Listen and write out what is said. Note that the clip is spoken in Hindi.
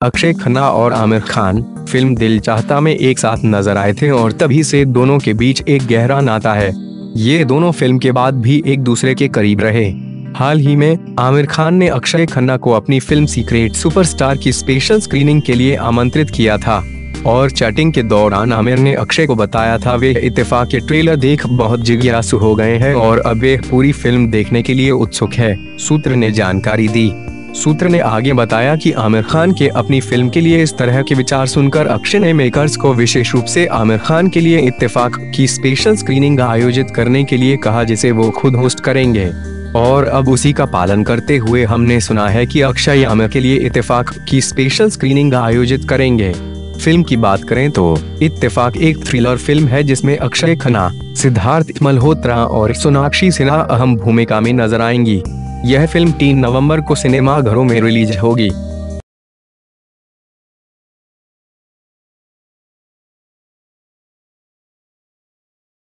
अक्षय खन्ना और आमिर खान फ़िल्म दिल चाहता में एक साथ नज़र आए थे और तभी से दोनों के बीच एक गहरा नाता है। ये दोनों फ़िल्म के बाद भी एक दूसरे के करीब रहे। हाल ही में, आमिर खान ने अक्षय खन्ना को अपनी फ़िल्म सीक्रेट सुपरस्टार की स्पेशल स्क्रीनिंग के लिए आमंत्रित किया था और चैटिंग के दौरान आमिर ने अक्षय को बताया था, वे इत्तेफाक के ट्रेलर देख बहुत जिज्ञासु हो गए हैं और अब वे पूरी फ़िल्म देखने के लिए उत्सुक है, सूत्र ने जानकारी दी। सूत्र ने आगे बताया कि आमिर खान के अपनी फ़िल्म के लिए इस तरह के विचार सुनकर अक्षय ने मेकर्स को विशेष रूप से आमिर खान के लिए इत्तेफाक की स्पेशल स्क्रीनिंग आयोजित करने के लिए कहा, जिसे वो खुद होस्ट करेंगे। और अब उसी का पालन करते हुए हमने सुना है कि अक्षय आमिर के लिए इत्तेफाक की स्पेशल स्क्रीनिंग आयोजित करेंगे। फ़िल्म की बात करें तो इत्तेफाक एक थ्रिलर फ़िल्म है जिसमें अक्षय खन्ना, सिद्धार्थ मल्होत्रा और सोनाक्षी सिन्हा अहम भूमिका में नज़र आएँगी। यह फ़िल्म तीन नवंबर को सिनेमा घरों में रिलीज़ होगी।